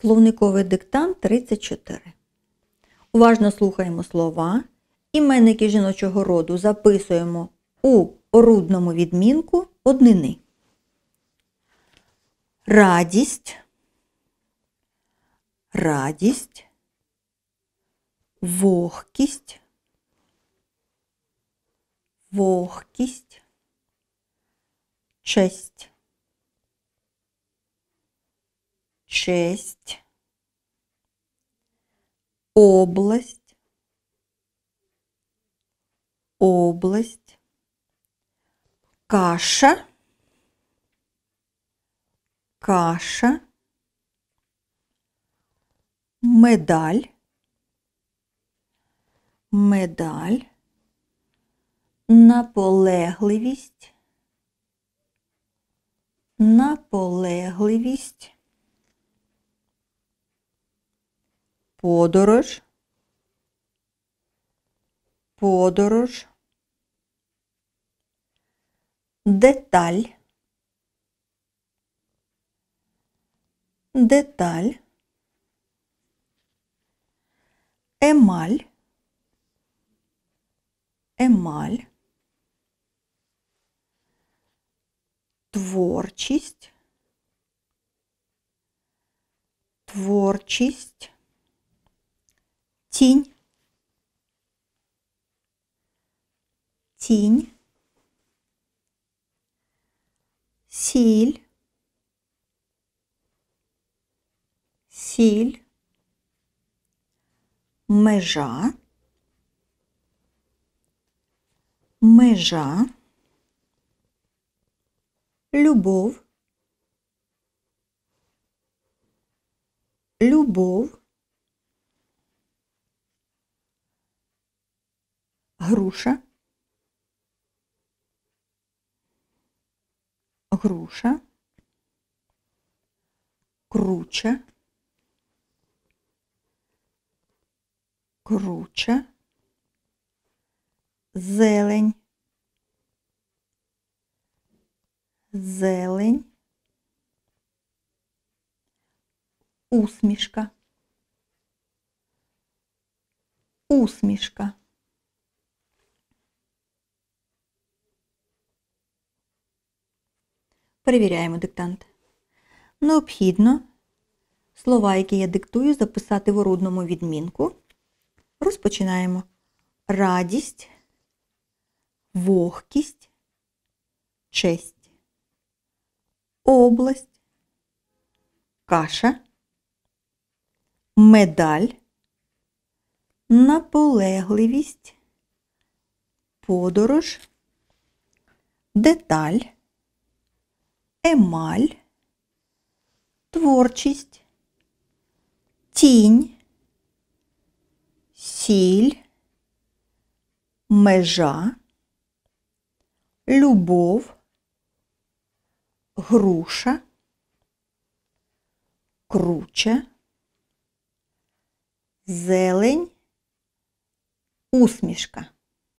Словниковий диктант 34. Уважно слухаємо слова. Іменники жіночого роду записуємо у орудному відмінку однини. Радість, радість, вогкість, вогкість, честь, честь, область, область, каша, каша, медаль, медаль, наполегливість, наполегливість, подорож, подорож, деталь, деталь, емаль, емаль, творчість, творчість, тінь, тінь, сіль, сіль, межа, межа, любов, любов, груша, груша, круча, круча, зелень, зелень, усмішка, усмішка. Перевіряємо диктант. Необхідно слова, які я диктую, записати в орудному відмінку. Розпочинаємо. Радість, вогкість, честь, область, каша, медаль, наполегливість, подорож, деталь, емаль, творчість, тінь, сіль, межа, любов, груша, круча, зелень, усмішка.